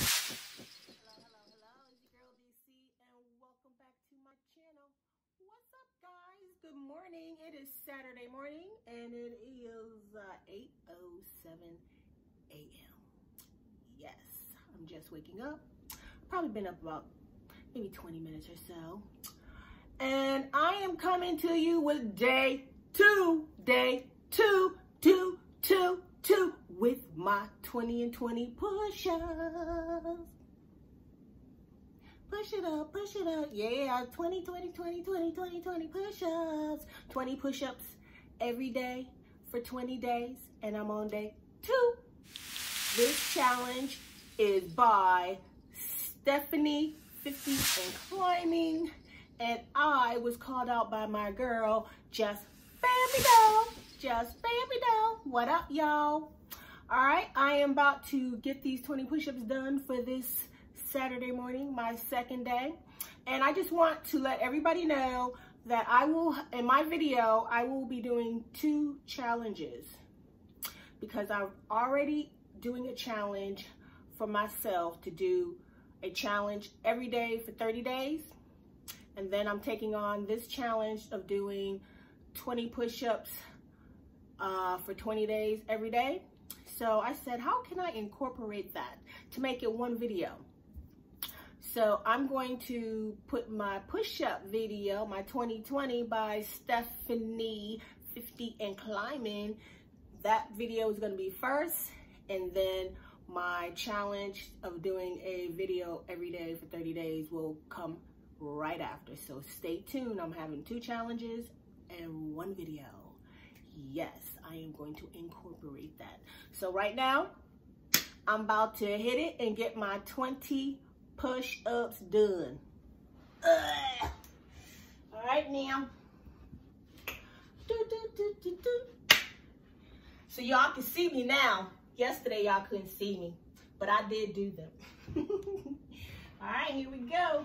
Hello, hello, hello. It's your girl DC and welcome back to my channel. What's up guys? Good morning. It is Saturday morning and it is uh, 8.07 a.m. Yes, I'm just waking up. Probably been up about maybe 20 minutes or so. And I am coming to you with day two, day two, two, two, two, with my 20 and 20 push-ups. Push it up, push it up. Yeah, 20, 20, 20, 20, 20, 20 push-ups. 20 push-ups every day for 20 days. And I'm on day two. This challenge is by Stephanie 50 and Climbing. And I was called out by my girl, Just Bambi Doll. Just Bambi Doll. What up, y'all? All right, I am about to get these 20 push-ups done for this Saturday morning, my second day. And I just want to let everybody know that I will, in my video, I will be doing two challenges because I'm already doing a challenge for myself to do a challenge every day for 30 days. And then I'm taking on this challenge of doing 20 push-ups uh, for 20 days every day. So I said, how can I incorporate that to make it one video? So I'm going to put my push-up video, my 2020 by Stephanie 50 and Climbing. That video is gonna be first and then my challenge of doing a video every day for 30 days will come right after. So stay tuned. I'm having two challenges and one video yes, I am going to incorporate that. So right now, I'm about to hit it and get my 20 push-ups done. Ugh. All right now. Do, do, do, so y'all can see me now. Yesterday y'all couldn't see me, but I did do them. All right, here we go.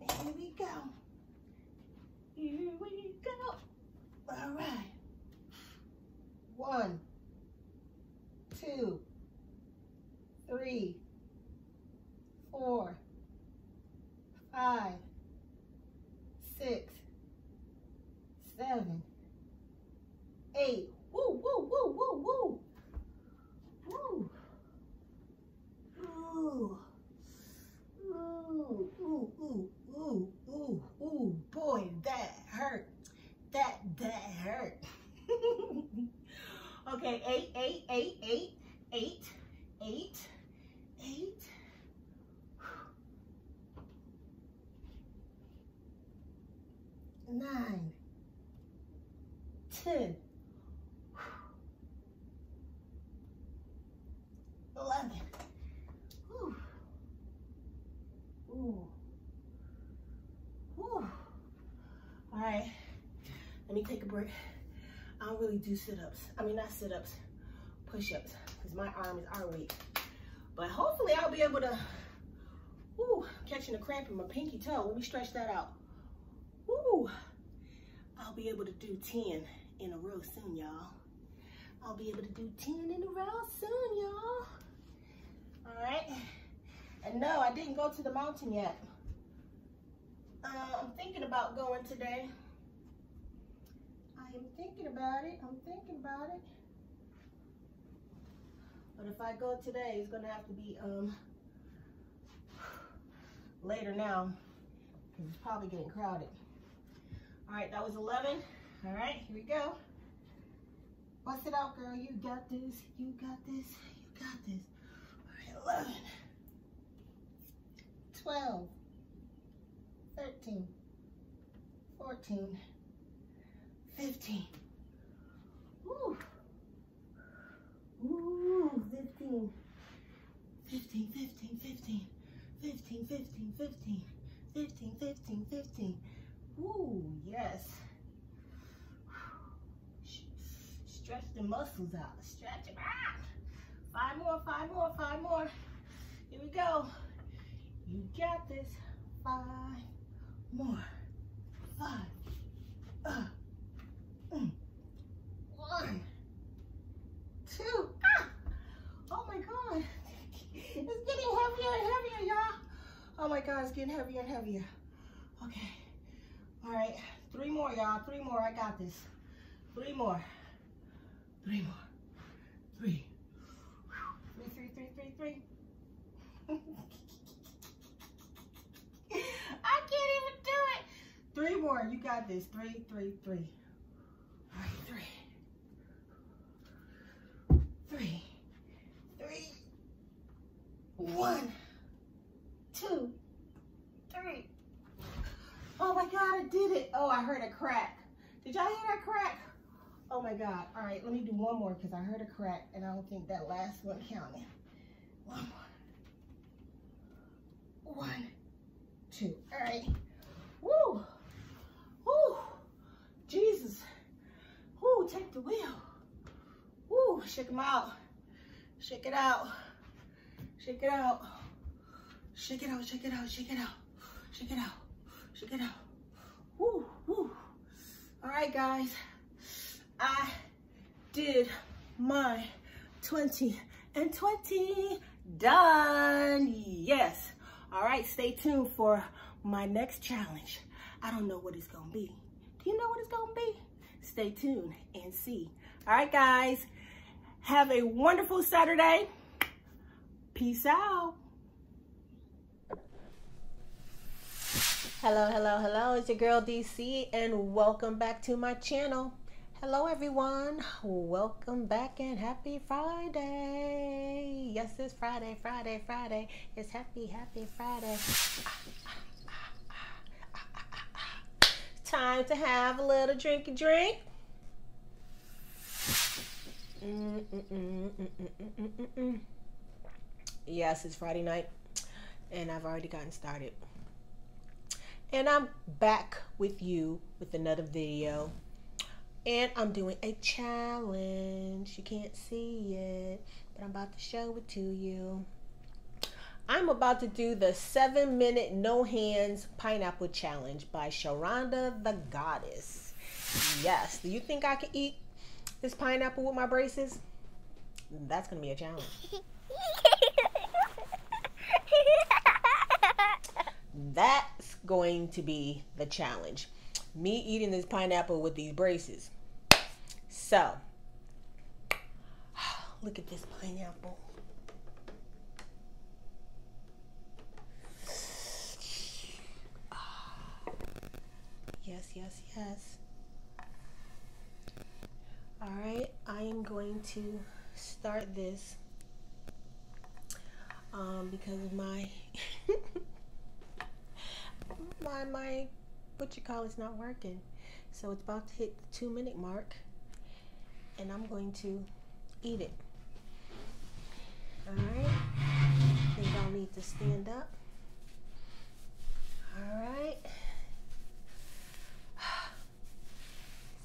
Here we go. Here we go. All right. One, two, three, four, five, six, seven, eight. Woo, woo, woo, woo, woo. Ooh. Ooh, ooh, ooh, ooh, ooh, ooh. Boy, that hurt that that hurt. okay, eight, eight, eight, eight, eight, eight, eight. Nine, ten, eleven. Ooh. Ooh. Ooh. All right. I don't really do sit-ups. I mean, not sit-ups, push-ups, because my arm is weight. But hopefully I'll be able to, ooh, catching a cramp in my pinky toe. Let me stretch that out. Ooh, I'll be able to do 10 in a row soon, y'all. I'll be able to do 10 in a row soon, y'all. All right. And no, I didn't go to the mountain yet. Uh, I'm thinking about going today. I am thinking about it. I'm thinking about it. But if I go today, it's gonna have to be um later now because it's probably getting crowded. All right, that was 11. All right, here we go. Bust it out, girl. You got this. You got this. You got this. All right, 11, 12, 13, 14, 15. Ooh. Ooh, 15. 15, 15, 15. 15, 15, 15. 15, 15, 15. Ooh, yes. Stretch the muscles out. Stretch them out. Five more, five more, five more. Here we go. You got this. Five more. Five. Uh. Mm. One, two, ah! Oh my God. It's getting heavier and heavier, y'all. Oh my God, it's getting heavier and heavier. All right. Three more, y'all. Three more. I got this. Three more. Three more. Three. Three, three, three, three, three. I can't even do it. Three more. You got this. Three, three, three. All right, three. Three. Three. One. Two. Three. Oh my God, I did it. Oh, I heard a crack. Did y'all hear that crack? Oh my God. All right, let me do one more because I heard a crack and I don't think that last one counted. One more. One, two. All right. Woo. Woo. Jesus. Woo, take the wheel. Woo, shake them out. Shake it out. Shake it out. Shake it out, shake it out, shake it out. Shake it out. Shake it out. Right, guys. I did my 20 and 20 done. Yes. All right, stay tuned for my next challenge. I don't know what it's going to be. Do you know what it's going to be? Stay tuned and see. All right, guys. Have a wonderful Saturday. Peace out. Hello, hello, hello. It's your girl DC and welcome back to my channel. Hello everyone. Welcome back and happy Friday. Yes, it's Friday, Friday, Friday. It's happy, happy Friday. Time to have a little drinky drink. Yes, it's Friday night and I've already gotten started and I'm back with you with another video. And I'm doing a challenge. You can't see it but I'm about to show it to you. I'm about to do the seven minute no hands pineapple challenge by Sharonda the goddess. Yes do you think I can eat this pineapple with my braces? That's gonna be a challenge that's going to be the challenge. Me eating this pineapple with these braces. So, look at this pineapple. Yes, yes, yes. All right, I am going to start this um, because of my my my what you call it's not working. So it's about to hit the two minute mark and I'm going to eat it. Alright. I think I'll need to stand up. Alright.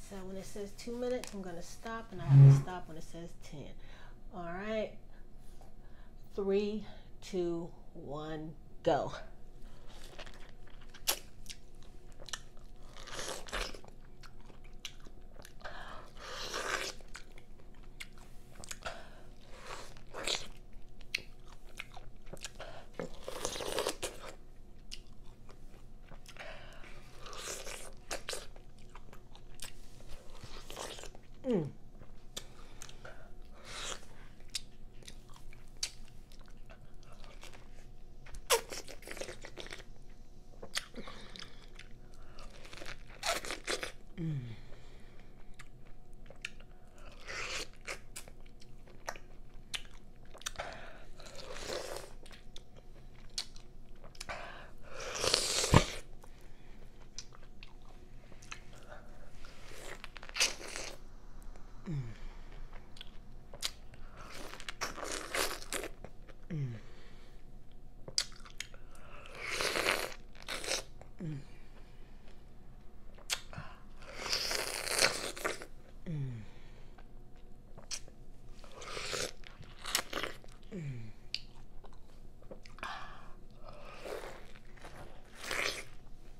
So when it says two minutes, I'm going to stop and I have to stop when it says 10. Alright. Three, two, one, go. Mm.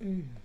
Mm.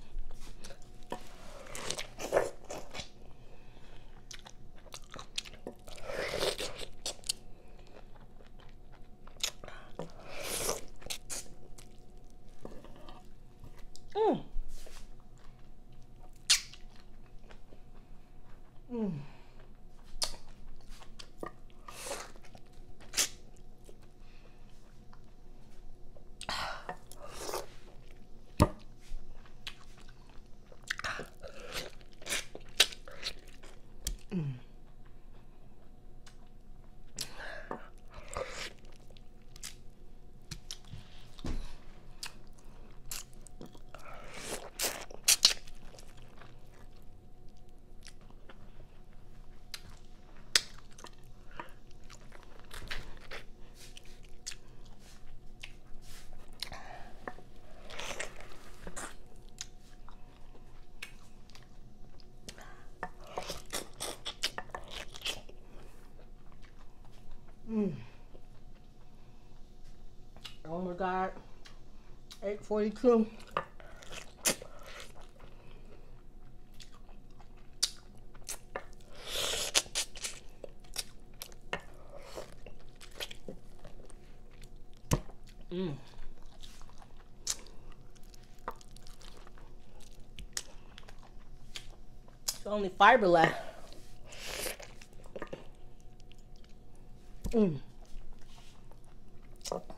my God. 842. Mm. It's only fiber left. Mm. Mm, mm,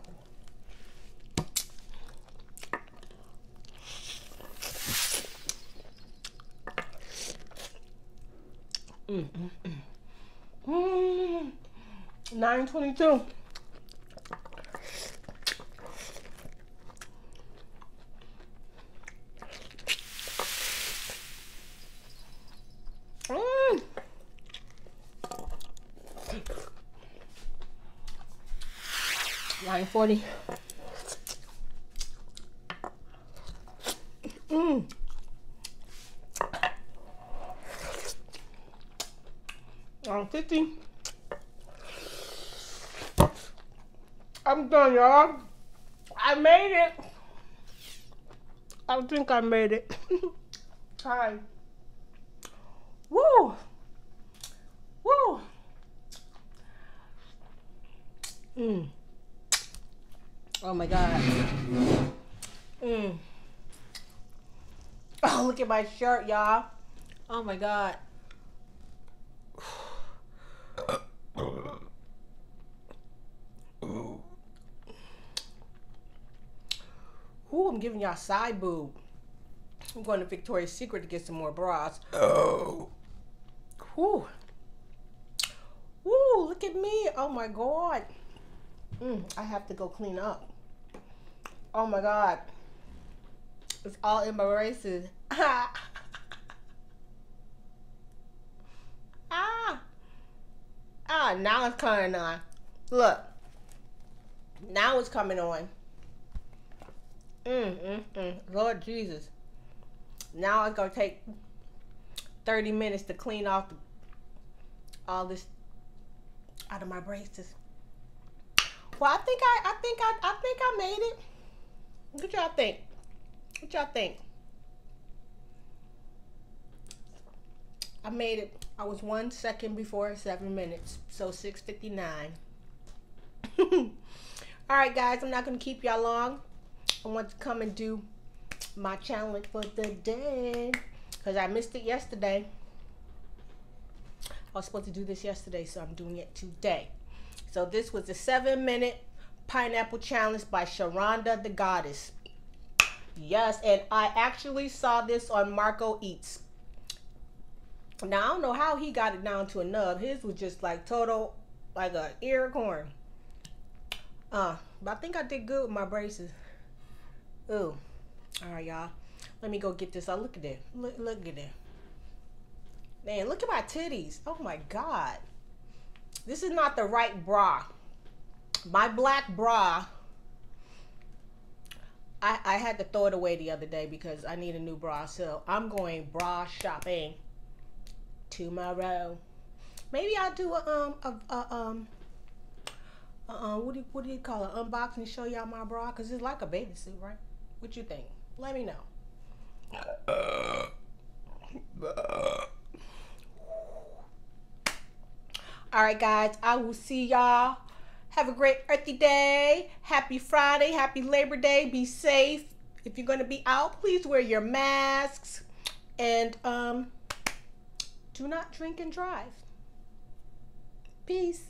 mm. Mm. Mm-hmm. Mm-hmm. Mm-hmm. 922. Mm. mm. Nine forty. Mm. Nine fifty. I'm y'all. I made it. I think I made it. Hi. Woo! Woo! Mm. Oh my god. Mm. Oh, look at my shirt, y'all. Oh my god. Ooh, I'm giving y'all side boob. I'm going to Victoria's Secret to get some more bras. Oh. Whew. Woo, look at me. Oh my God. Mm, I have to go clean up. Oh my God. It's all in my braces. ah. Ah, now it's coming on. Look. Now it's coming on. Mm, mm, mm. Lord Jesus. Now it's going to take 30 minutes to clean off the, all this out of my braces. Well, I think I, I think I, I think I made it. What y'all think? What y'all think? I made it. I was one second before seven minutes, so 6:59. All right, guys. I'm not gonna keep y'all long. I want to come and do my challenge for the day because I missed it yesterday. I was supposed to do this yesterday, so I'm doing it today. So this was the seven minute pineapple challenge by Sharonda the Goddess. Yes, and I actually saw this on Marco Eats. Now I don't know how he got it down to a nub. His was just like total, like a ear corn. Uh, but I think I did good with my braces. Ooh. All right, y'all. Let me go get this. Oh, look at it. Look, look at it. Man, look at my titties. Oh my God. This is not the right bra. My black bra, I, I had to throw it away the other day because I need a new bra. So I'm going bra shopping tomorrow. Maybe I'll do a, um, a, a um, uh, what do, you, what do you call it? Unboxing, show y'all my bra? Because it's like a baby suit, right? What you think? Let me know. Uh, uh. All right, guys. I will see y'all. Have a great Earthy Day. Happy Friday. Happy Labor Day. Be safe. If you're going to be out, please wear your masks. And um, do not drink and drive. Peace.